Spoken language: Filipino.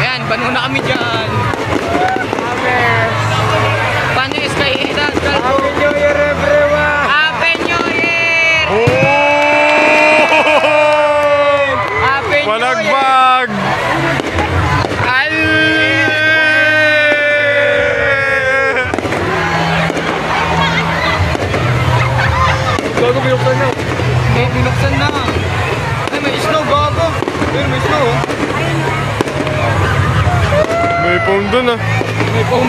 Ayan, banu na kami dyan. Paano yung Sky Hidal? Happy New Year everyone! Happy New Year! Oh! Happy New Walagbag! Bago eh, binuksan na. May binuksan na. Ayun, may snow. oh. May phone dun ah. May foam